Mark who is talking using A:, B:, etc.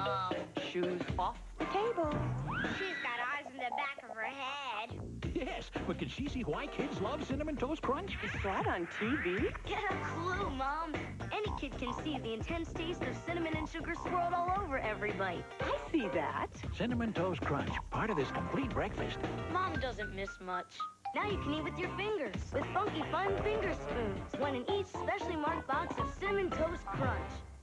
A: Um,
B: Shoes off the table.
C: She's got eyes in the back of her head.
D: Yes, but can she see why kids love Cinnamon Toast Crunch?
B: Is that on TV?
A: Get a clue, Mom. Any kid can see the intense taste of cinnamon and sugar swirled all over every bite.
B: I see that.
D: Cinnamon Toast Crunch, part of this complete breakfast.
A: Mom doesn't miss much. Now you can eat with your fingers with funky fun finger spoons. One in each specially marked box of Cinnamon Toast Crunch.